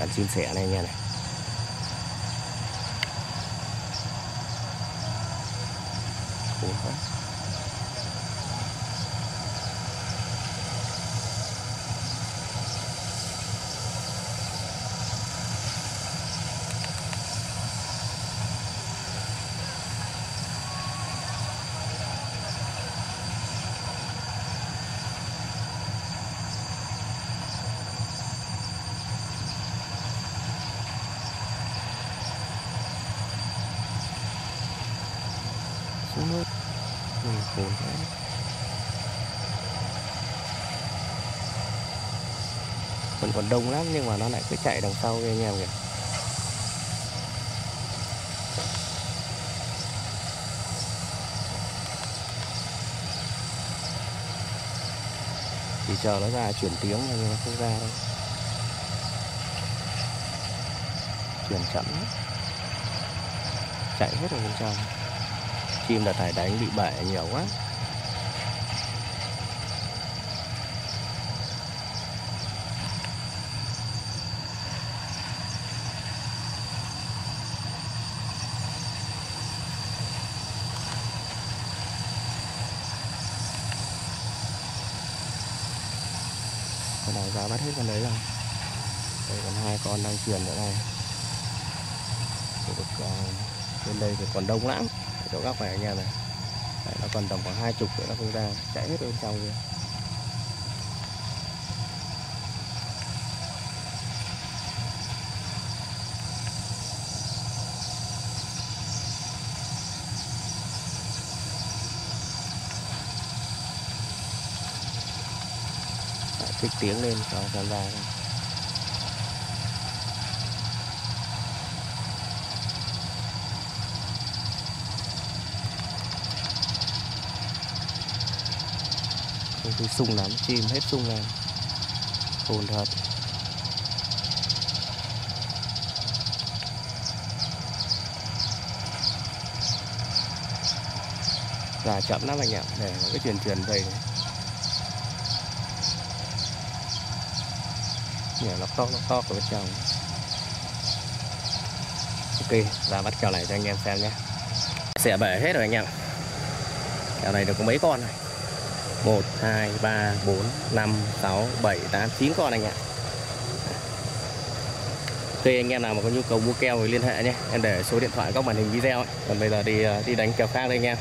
đàn chim sẻ này nha này. Cuốn xuống nước ừ, khổ thế vẫn còn đông lắm nhưng mà nó lại cứ chạy đằng sau kia anh em kìa chỉ chờ nó ra chuyển tiếng thôi nhưng nó không ra đâu. Chuyển chậm lắm. Chạy hết rồi bên trong chim đợt này đánh bị bể nhiều quá. Con nào ra bắt hết con đấy rồi. Đây còn hai con đang truyền nữa này. À, bên đây thì còn đông lắm chỗ góc này anh em này. Đấy, nó còn tầm khoảng hai chục nữa nó không ra chạy hết bên trong kia. Đấy, kích tiếng lên cho ra ra. Thôi. không thì sung lắm chim hết sung ra hồn thật. Là chậm lắm anh ạ, để nó cái truyền truyền về. Này nhờ nó to nó to của bên trong ok, ra bắt kèo này cho anh em xem nhé. Sẽ bể hết rồi anh em. Kèo này được có mấy con này? 1, 2, 3, 4, 5, 6, 7, 8, 9 con anh ạ. Ok anh em nào mà có nhu cầu mua keo thì liên hệ nhé. Em để số điện thoại các màn hình video ấy. Còn bây giờ đi ờ, đi đánh kèo khác đây anh em.